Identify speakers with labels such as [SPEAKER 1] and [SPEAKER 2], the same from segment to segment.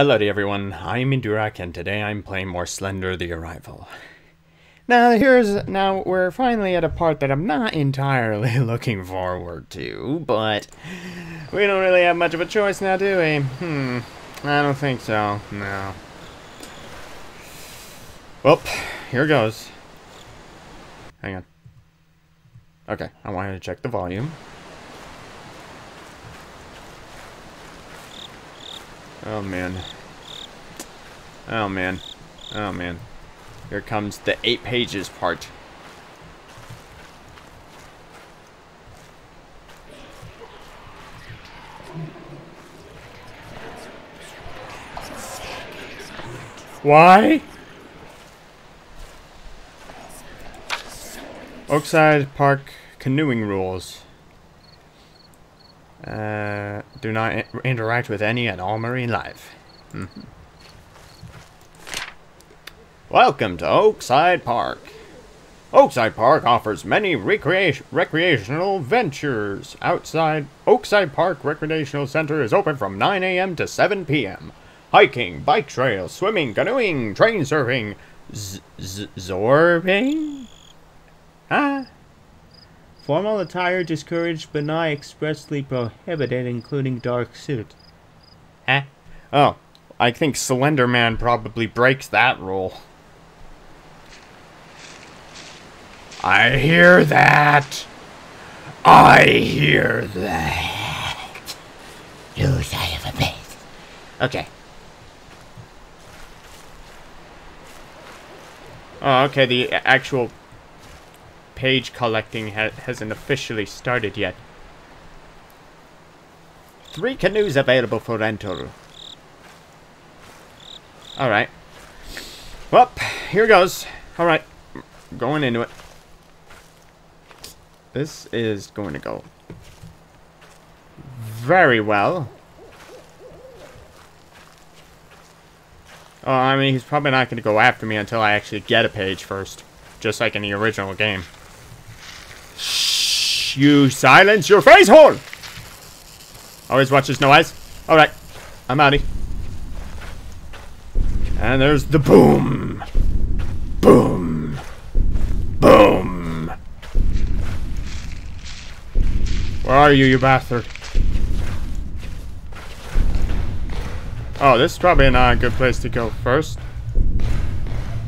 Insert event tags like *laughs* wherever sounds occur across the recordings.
[SPEAKER 1] Hello everyone, I'm Indurok and today I'm playing more Slender the Arrival. Now here's now we're finally at a part that I'm not entirely *laughs* looking forward to, but we don't really have much of a choice now, do we? Hmm. I don't think so. No. Well, here goes. Hang on. Okay, I wanted to check the volume. Oh man. Oh man. Oh man. Here comes the eight pages part. Why? Oakside Park canoeing rules. Uh, do not interact with any and all marine life. Mm -hmm. Welcome to Oakside Park. Oakside Park offers many recreation recreational ventures. Outside Oakside Park Recreational Center is open from 9 a.m. to 7 p.m. Hiking, bike trails, swimming, canoeing, train surfing, z- z- zorbing? Huh? Formal attire discouraged but not expressly prohibited, including dark suit. Huh? Oh, I think Slender Man probably breaks that rule. I hear that. I hear that. You son of a bitch. Okay. Oh, okay, the actual page collecting ha hasn't officially started yet. Three canoes available for rental. Alright. Well, here goes. Alright. Going into it. This is going to go very well. Oh, I mean, he's probably not going to go after me until I actually get a page first. Just like in the original game. You silence your face hole! Always watch his eyes. Alright, I'm outie. And there's the boom. Boom. Boom. Where are you, you bastard? Oh, this is probably not a good place to go first.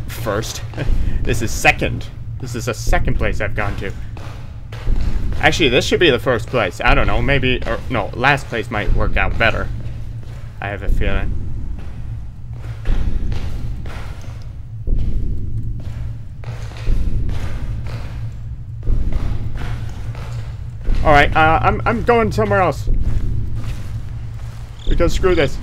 [SPEAKER 1] First. *laughs* this is second. This is a second place I've gone to. Actually, this should be the first place. I don't know. Maybe, or no, last place might work out better. I have a feeling. All right, uh, I'm I'm going somewhere else. Because screw this.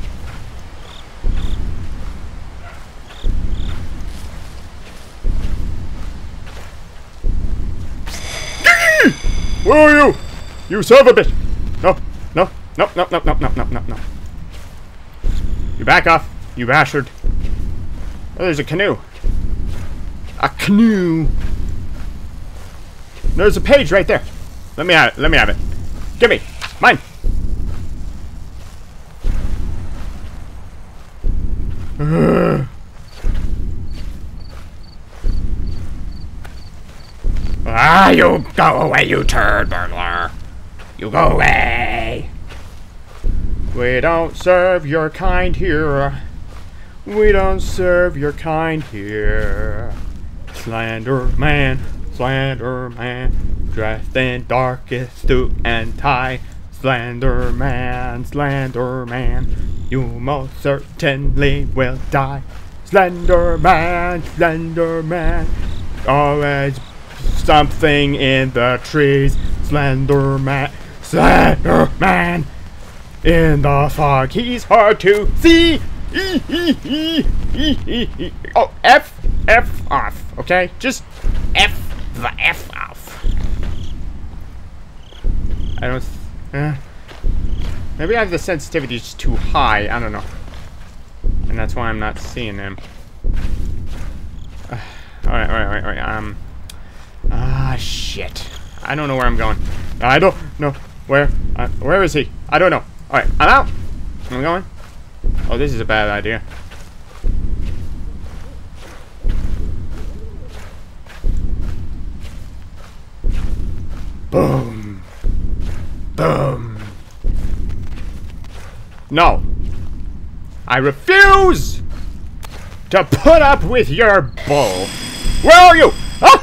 [SPEAKER 1] Where are you? You of a bitch! No, no, no, no, no, no, no, no, no, no. You back off, you bastard. Oh, there's a canoe. A canoe. There's a page right there. Let me have it. Let me have it. Give me. Mine. *sighs* Uh. Ah, you go away, you turd burglar. You go away. We don't serve your kind here. We don't serve your kind here. Slender man, slender man, dressed in darkest suit and tie. Slender man, slender man, you most certainly will die. Slender man, slender man, always something in the trees. Slender Man, Slender Man, in the fog. He's hard to see. Oh, F, F off, okay? Just F the F off. I don't, uh, maybe I have the sensitivity just too high, I don't know. And that's why I'm not seeing him. *sighs* Alright, alright, alright, alright, um... Shit. I don't know where I'm going. I don't know where. Uh, where is he? I don't know. Alright, I'm out. I'm going. Oh, this is a bad idea. Boom. Boom. No. I refuse to put up with your bull. Where are you?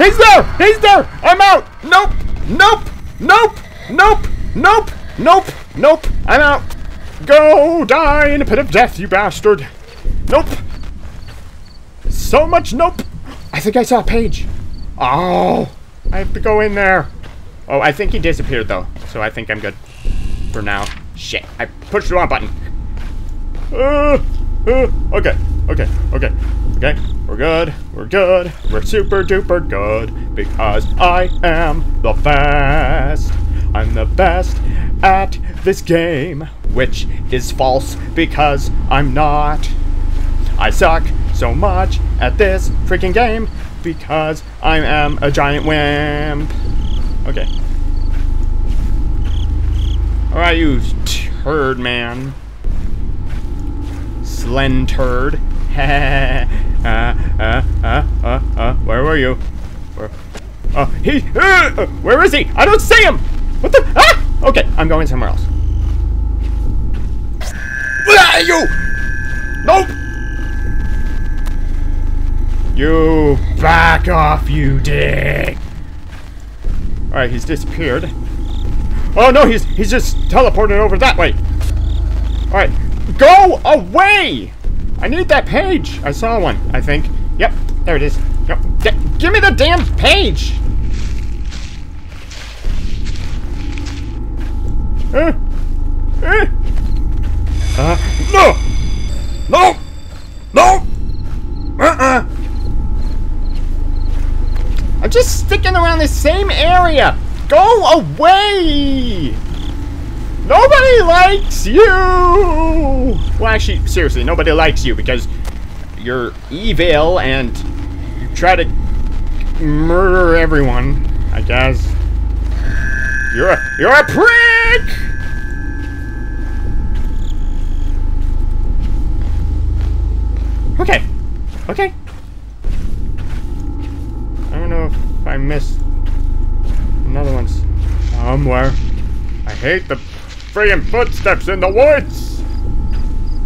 [SPEAKER 1] He's there! He's there! I'm out! Nope! Nope! Nope! Nope! Nope! Nope! Nope! I'm out! Go die in a pit of death, you bastard! Nope! So much nope! I think I saw a page. Oh! I have to go in there. Oh, I think he disappeared, though. So I think I'm good. For now. Shit. I pushed the wrong button. Uh, uh, okay. Okay. Okay. Okay. We're good. We're good. We're super duper good. Because I am the best. I'm the best at this game. Which is false because I'm not. I suck so much at this freaking game because I am a giant wimp. Okay. Alright, you turd man. Slen turd. *laughs* uh, uh, uh, uh, uh, where were you? Where? Oh, he, uh, where is he? I don't see him! What the, ah! Okay, I'm going somewhere else. Ah, you! Nope! You back off, you dick! Alright, he's disappeared. Oh no, he's he's just teleported over that way. Alright, go away! I need that page. I saw one, I think. Yep, there it is. Yep. give me the damn page! Uh, uh, uh, no! No! No! Uh-uh! I'm just sticking around the same area. Go away! Nobody likes you! Well, actually, seriously, nobody likes you because you're evil and you try to murder everyone, I guess. You're a, you're a prick! Okay. Okay. I don't know if I missed another one somewhere. I hate the friggin' footsteps in the woods!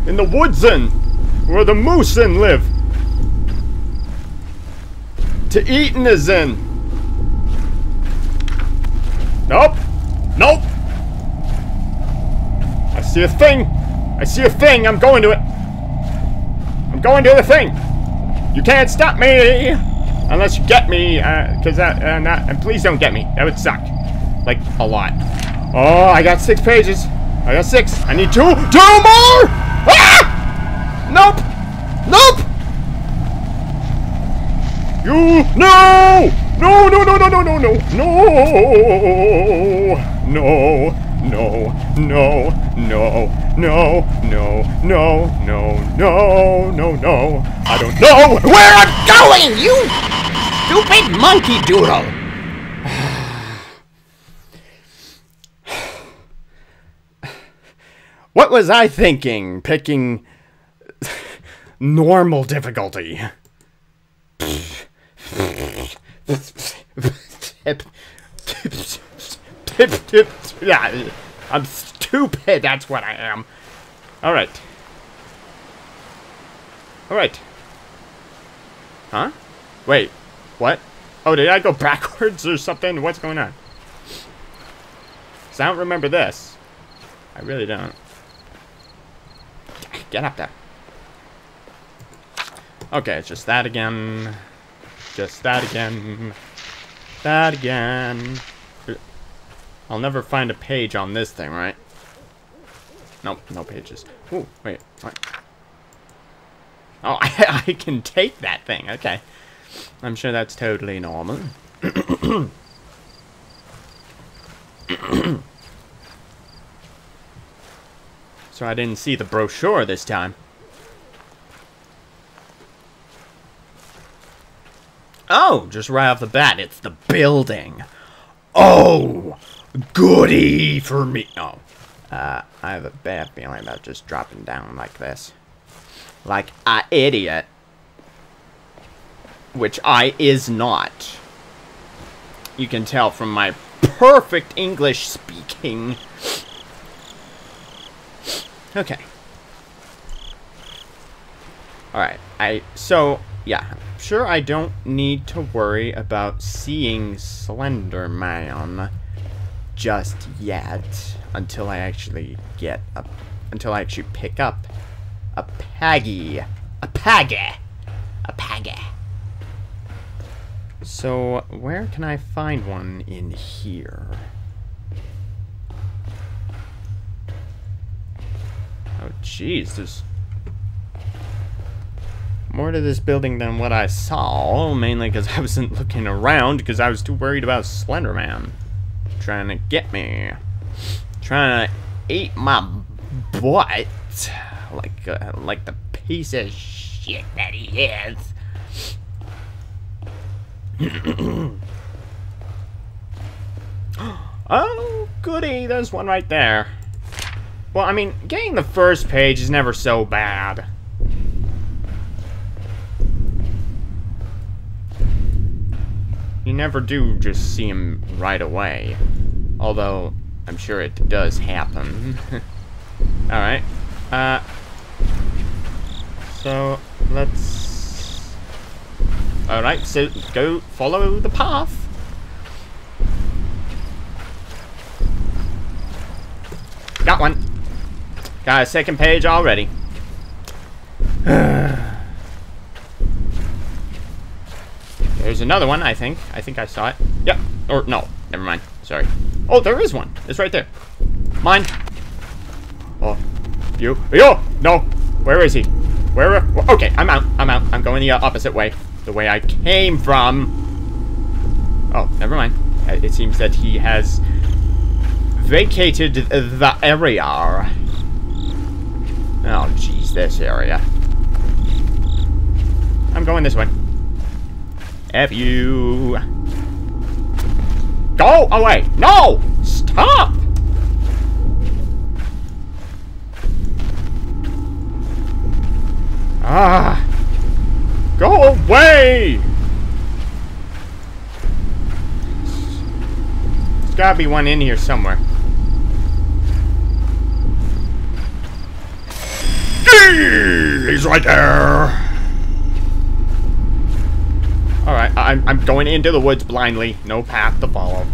[SPEAKER 1] In the woodsin! Where the moosin live! To eatin' is in! Nope! Nope! I see a thing! I see a thing! I'm going to it! I'm going to the thing! You can't stop me! Unless you get me, uh, because uh, that, uh, not, and please don't get me. That would suck. Like, a lot. Oh, I got six pages. I got six. I need two, two more! Ah! Nope! Nope! You, no! No, no, no, no, no, no, no, no! No, no, no, no, no, no, no, no, no, no, no. I don't know where I'm going, you stupid monkey doodle. What was I thinking, picking normal difficulty? yeah, I'm stupid, that's what I am. Alright. Alright. Huh? Wait, what? Oh, did I go *laughs* backwards or something? What's going on? I don't remember this. I really don't. Get up there. Okay, it's just that again. Just that again. That again. I'll never find a page on this thing, right? Nope, no pages. Ooh, wait, what? Oh, I, *laughs* I can take that thing. Okay. I'm sure that's totally normal. *clears throat* *clears throat* so I didn't see the brochure this time. Oh, just right off the bat, it's the building. Oh, goody for me. Oh, uh, I have a bad feeling about just dropping down like this. Like a idiot. Which I is not. You can tell from my perfect English speaking. Okay. Alright, I, so, yeah, sure I don't need to worry about seeing Slender Man just yet until I actually get a, until I actually pick up a Paggy. A Paggy. A Paggy. So, where can I find one in here? Jeez, there's more to this building than what I saw, mainly because I wasn't looking around because I was too worried about Slenderman trying to get me. Trying to eat my butt like uh, like the piece of shit that he is. *coughs* oh, goody, there's one right there. Well, I mean, getting the first page is never so bad. You never do just see him right away. Although, I'm sure it does happen. *laughs* Alright. Uh, so, let's... Alright, so go follow the path. Got one. Got a second page already. *sighs* There's another one, I think. I think I saw it. Yep. Or, no. Never mind. Sorry. Oh, there is one. It's right there. Mine. Oh. You. Yo! No. Where is he? Where? Okay, I'm out. I'm out. I'm going the uh, opposite way. The way I came from. Oh, never mind. Uh, it seems that he has vacated the area. Oh, jeez, this area. I'm going this way. F you. Go away. No! Stop! Ah! Go away! There's gotta be one in here somewhere. He's right there! Alright, I'm, I'm going into the woods blindly. No path to follow.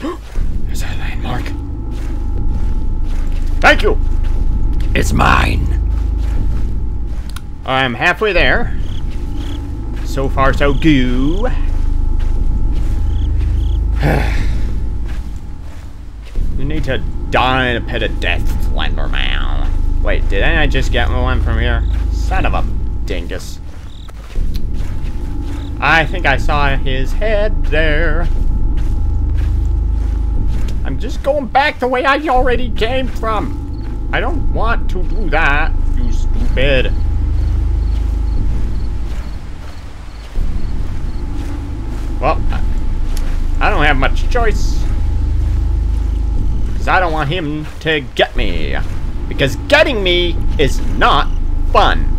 [SPEAKER 1] *gasps* There's a landmark. Thank you! It's mine! I'm halfway there. So far, so good. *sighs* *sighs* *sighs* need to die in a pit of death, Slenderman. Wait, did I just get one from here? Son of a dingus. I think I saw his head there. I'm just going back the way I already came from. I don't want to do that, you stupid. Well, I don't have much choice. Because I don't want him to get me. Because getting me is not fun.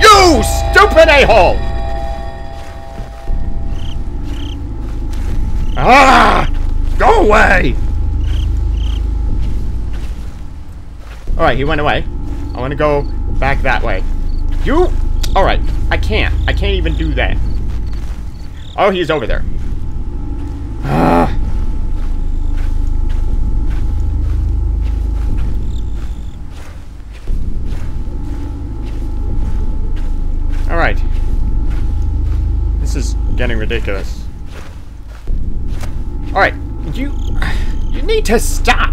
[SPEAKER 1] You stupid a-hole! Ah! Go away! Alright, he went away. I want to go back that way. You... Alright, I can't. I can't even do that. Oh, he's over there. Ah... Alright. This is getting ridiculous. Alright, you... You need to stop!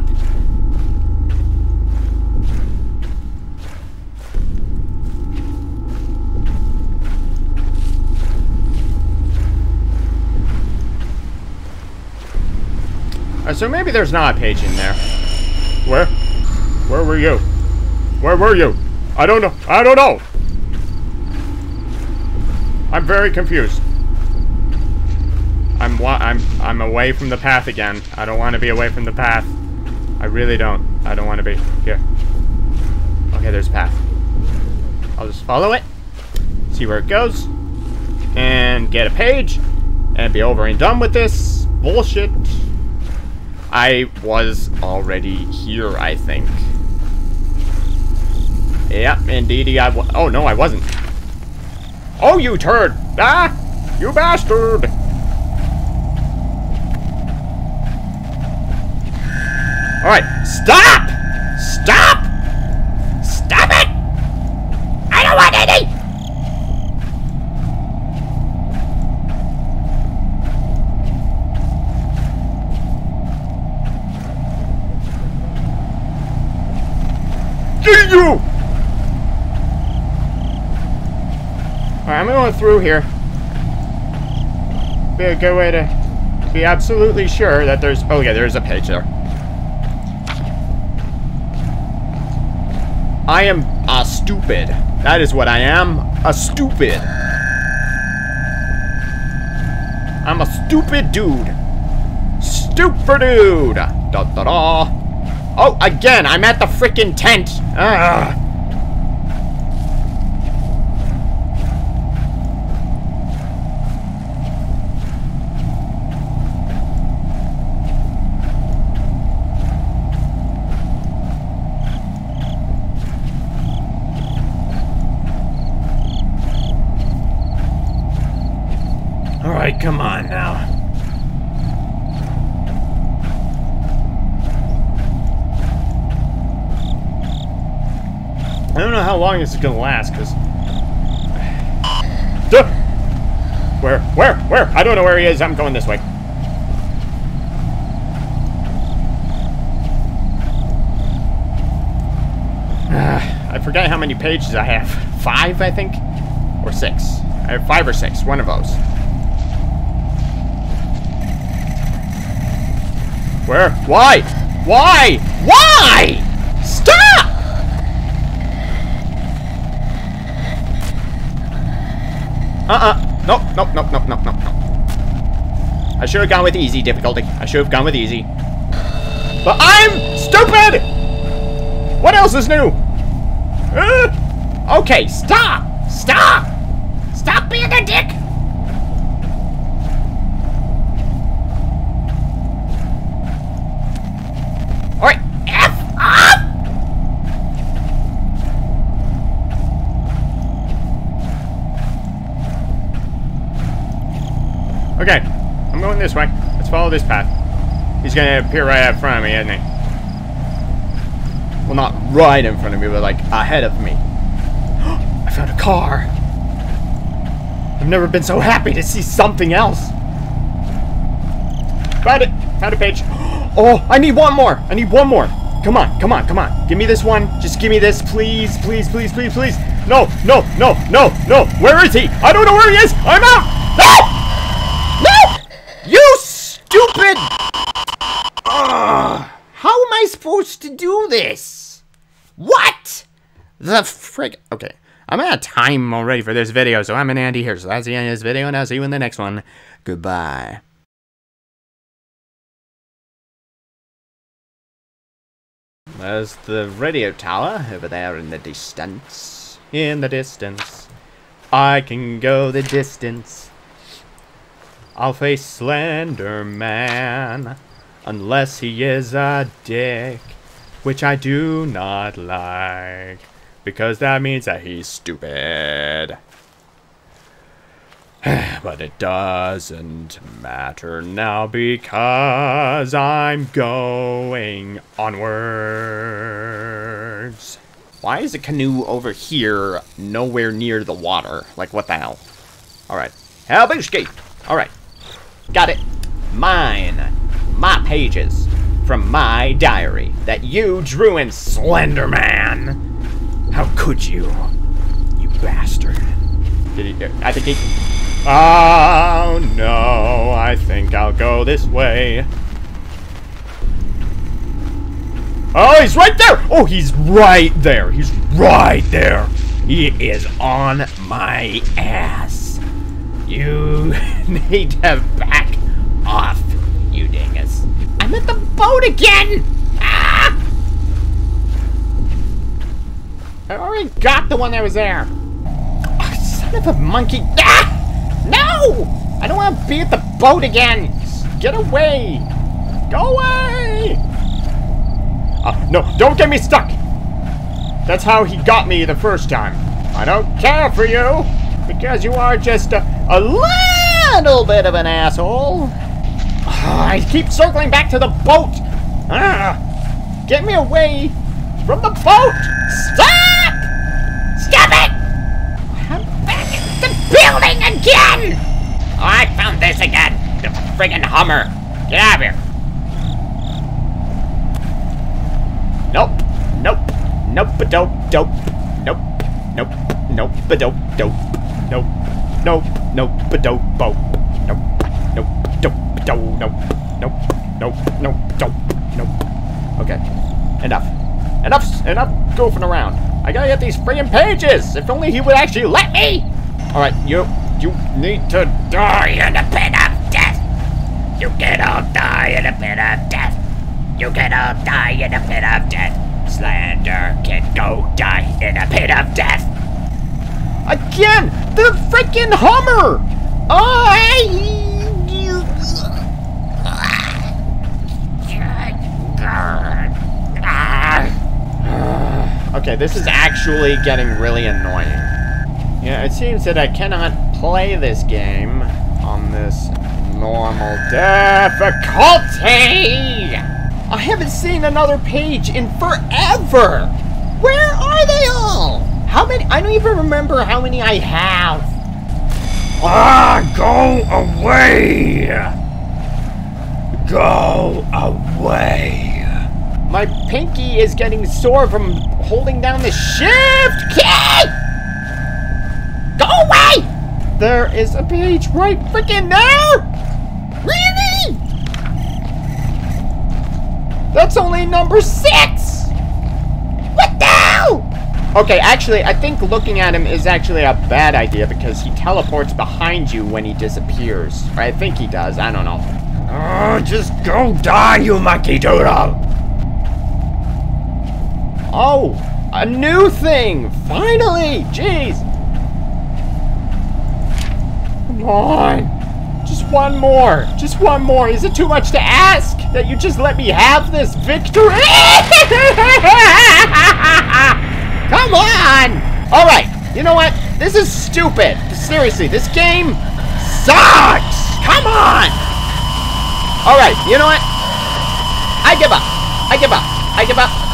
[SPEAKER 1] Uh, so maybe there's not a page in there. Where? Where were you? Where were you? I don't know. I don't know. I'm very confused. I'm I'm I'm away from the path again. I don't want to be away from the path. I really don't. I don't want to be here. Okay, there's a path. I'll just follow it, see where it goes, and get a page, and be over and done with this bullshit. I was already here, I think. Yep, indeed I was. Oh, no, I wasn't. Oh, you turd! Ah! You bastard! Alright, stop! Stop! Stop it! I don't want any! Get you! Alright, I'm going through here. Be a good way to be absolutely sure that there's... Oh yeah, there's a page there. I am a stupid. That is what I am. A stupid. I'm a stupid dude. Stupid dude. Da da da. Oh, again, I'm at the freaking tent. Ugh. All right, come on now. I don't know how long this is gonna last, because... Where? Where? Where? I don't know where he is. I'm going this way. Uh, I forget how many pages I have. Five, I think? Or six. I have five or six. One of those. Where? Why? Why? Why? Stop! Uh-uh. Nope, nope, nope, nope, nope, nope, nope. I should have gone with easy difficulty. I should have gone with easy. But I'm stupid! What else is new? Uh, okay, stop! Stop! Stop being a dick! Alright, F off! Okay, I'm going this way. Let's follow this path. He's gonna appear right out front of me, isn't he? Well, not right in front of me, but like ahead of me. *gasps* I found a car. I've never been so happy to see something else. Found it. Found a page. *gasps* Oh, I need one more. I need one more. Come on, come on, come on. Give me this one. Just give me this, please, please, please, please, please. No, no, no, no, no. Where is he? I don't know where he is. I'm out. No! No! You stupid! Ugh. How am I supposed to do this? What? The frick? Okay. I'm out of time already for this video, so I'm an Andy here. So that's the end of this video, and I'll see you in the next one. Goodbye. There's the radio tower over there in the distance. In the distance. I can go the distance. I'll face Slender Man. Unless he is a dick. Which I do not like. Because that means that he's stupid. *sighs* but it doesn't matter now because I'm going onwards. Why is the canoe over here nowhere near the water? Like, what the hell? Alright. Help! Alright. Got it. mine, my pages from my diary that you drew in Slenderman. How could you, you bastard? Did he, I think he. Oh no, I think I'll go this way. Oh, he's right there! Oh, he's right there. He's right there. He is on my ass. You *laughs* need to back off, you dingus. I'm at the boat again! Ah! I already got the one that was there. Oh, son of a monkey. Ah! No! I don't want to be at the boat again. Get away. Go away! Uh, no, don't get me stuck! That's how he got me the first time. I don't care for you, because you are just a, a little bit of an asshole. Uh, I keep circling back to the boat. Ah, get me away from the boat! Stop it! I'm back at the building again! Oh, I found this again. The friggin' Hummer. Get out of here. Nope. Nope. Nope. Dope. Dope. Nope. Nope. Nope. Dope. Dope. Nope. Nope. Nope. A dope. Boat. Nope. Nope. Dope. Dope. Nope. Nope. Nope. Nope. Dope. Nope. Okay. Enough. Enough. Enough goofing around. I gotta get these friggin' pages. If only he would actually let me. All right. You. You need to die in a pit of death. You can all die in a pit of death. You can all die in a pit of death. Slander can go die in a pit of death. Again, the freaking Hummer! Oh, Okay, this is actually getting really annoying. Yeah, it seems that I cannot play this game on this normal difficulty! I haven't seen another page in forever! Where are they all? How many? I don't even remember how many I have. Ah, go away! Go away! My pinky is getting sore from holding down the shift key! Go away! There is a page right freaking there! Really? That's only number six! What the hell? Okay, actually, I think looking at him is actually a bad idea because he teleports behind you when he disappears. I think he does, I don't know. Oh, just go die, you monkey doodle! Oh, a new thing! Finally! Jeez! Come on! Just one more! Just one more! Is it too much to ask that you just let me have this victory? *laughs* Come on! Alright, you know what? This is stupid. Seriously, this game sucks! Come on! Alright, you know what? I give up. I give up. I give up.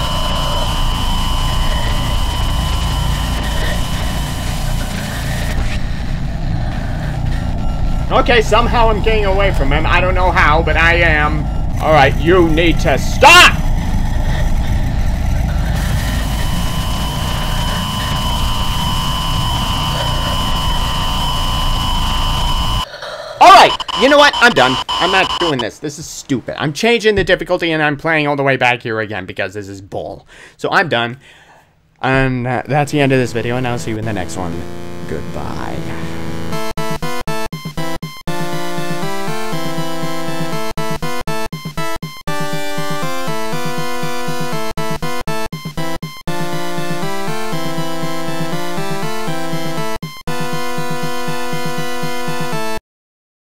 [SPEAKER 1] Okay, somehow I'm getting away from him. I don't know how, but I am. Alright, you need to stop! Alright, you know what? I'm done. I'm not doing this. This is stupid. I'm changing the difficulty and I'm playing all the way back here again because this is bull. So I'm done. And uh, that's the end of this video, and I'll see you in the next one. Goodbye.